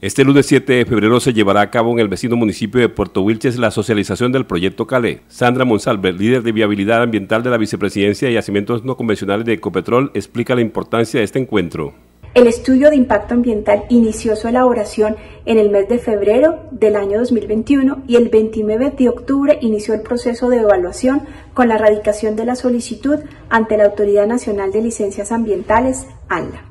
Este lunes 7 de febrero se llevará a cabo en el vecino municipio de Puerto Wilches la socialización del proyecto Calé. Sandra Monsalve, líder de viabilidad ambiental de la Vicepresidencia de Yacimientos No Convencionales de Ecopetrol, explica la importancia de este encuentro. El estudio de impacto ambiental inició su elaboración en el mes de febrero del año 2021 y el 29 de octubre inició el proceso de evaluación con la radicación de la solicitud ante la Autoridad Nacional de Licencias Ambientales, ANLA.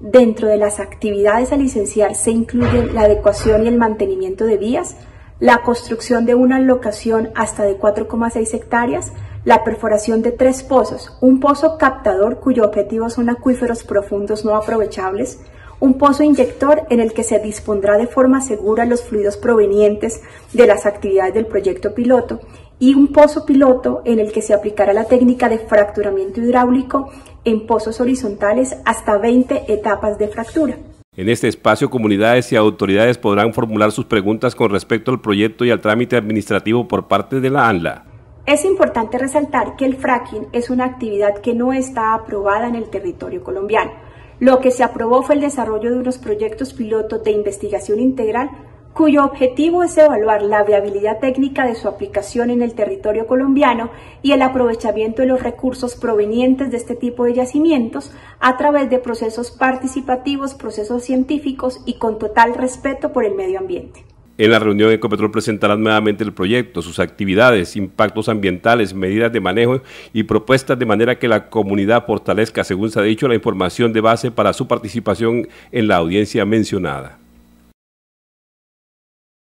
Dentro de las actividades a licenciar se incluyen la adecuación y el mantenimiento de vías, la construcción de una locación hasta de 4,6 hectáreas, la perforación de tres pozos, un pozo captador cuyo objetivo son acuíferos profundos no aprovechables, un pozo inyector en el que se dispondrá de forma segura los fluidos provenientes de las actividades del proyecto piloto y un pozo piloto en el que se aplicará la técnica de fracturamiento hidráulico en pozos horizontales hasta 20 etapas de fractura. En este espacio, comunidades y autoridades podrán formular sus preguntas con respecto al proyecto y al trámite administrativo por parte de la ANLA. Es importante resaltar que el fracking es una actividad que no está aprobada en el territorio colombiano. Lo que se aprobó fue el desarrollo de unos proyectos pilotos de investigación integral cuyo objetivo es evaluar la viabilidad técnica de su aplicación en el territorio colombiano y el aprovechamiento de los recursos provenientes de este tipo de yacimientos a través de procesos participativos, procesos científicos y con total respeto por el medio ambiente. En la reunión, Ecopetrol presentará nuevamente el proyecto, sus actividades, impactos ambientales, medidas de manejo y propuestas de manera que la comunidad fortalezca, según se ha dicho, la información de base para su participación en la audiencia mencionada.